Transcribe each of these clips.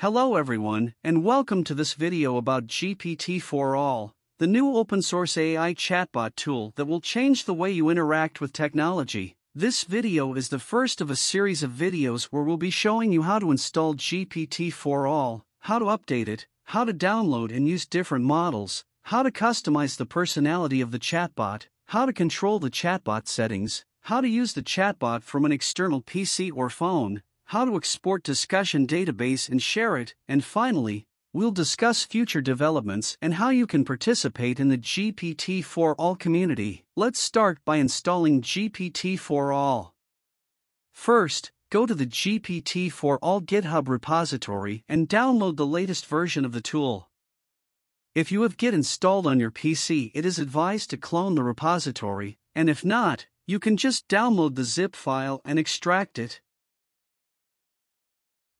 Hello everyone, and welcome to this video about GPT-4All, the new open-source AI chatbot tool that will change the way you interact with technology. This video is the first of a series of videos where we'll be showing you how to install GPT-4All, how to update it, how to download and use different models, how to customize the personality of the chatbot, how to control the chatbot settings, how to use the chatbot from an external PC or phone, how to export discussion database and share it, and finally, we'll discuss future developments and how you can participate in the GPT-4All community. Let's start by installing GPT-4All. First, go to the GPT-4All GitHub repository and download the latest version of the tool. If you have Git installed on your PC, it is advised to clone the repository, and if not, you can just download the zip file and extract it.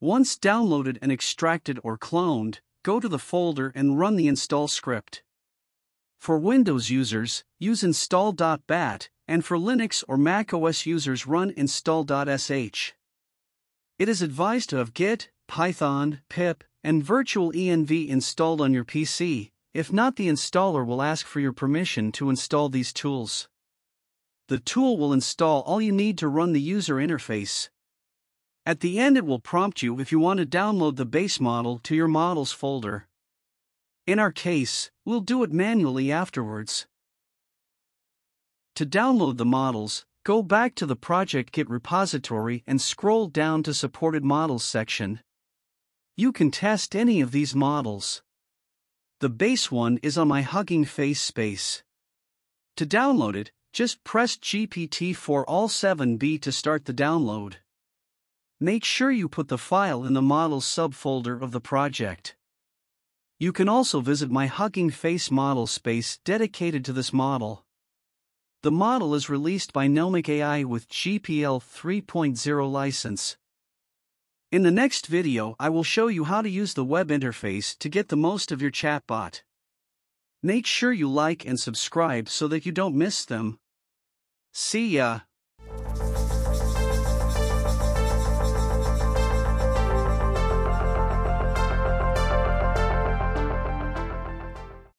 Once downloaded and extracted or cloned, go to the folder and run the install script. For Windows users, use install.bat, and for Linux or Mac OS users, run install.sh. It is advised to have Git, Python, pip, and virtual env installed on your PC, if not, the installer will ask for your permission to install these tools. The tool will install all you need to run the user interface, at the end, it will prompt you if you want to download the base model to your models folder. In our case, we'll do it manually afterwards. To download the models, go back to the Project Git repository and scroll down to Supported Models section. You can test any of these models. The base one is on my Hugging Face space. To download it, just press GPT-4All 7b to start the download. Make sure you put the file in the models subfolder of the project. You can also visit my Hugging Face model space dedicated to this model. The model is released by Nomic AI with GPL 3.0 license. In the next video, I will show you how to use the web interface to get the most of your chatbot. Make sure you like and subscribe so that you don't miss them. See ya!